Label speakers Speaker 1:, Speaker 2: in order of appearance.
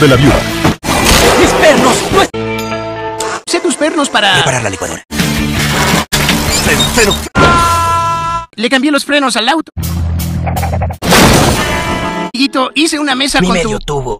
Speaker 1: De la viuda.
Speaker 2: ¡Mis pernos! ¡No! es. Sé tus pernos para...
Speaker 3: Preparar la licuadora. Freno, freno.
Speaker 2: Le cambié los frenos al auto. Hito, hice una mesa
Speaker 3: Mi
Speaker 2: con
Speaker 3: medio
Speaker 2: tu...
Speaker 3: tubo.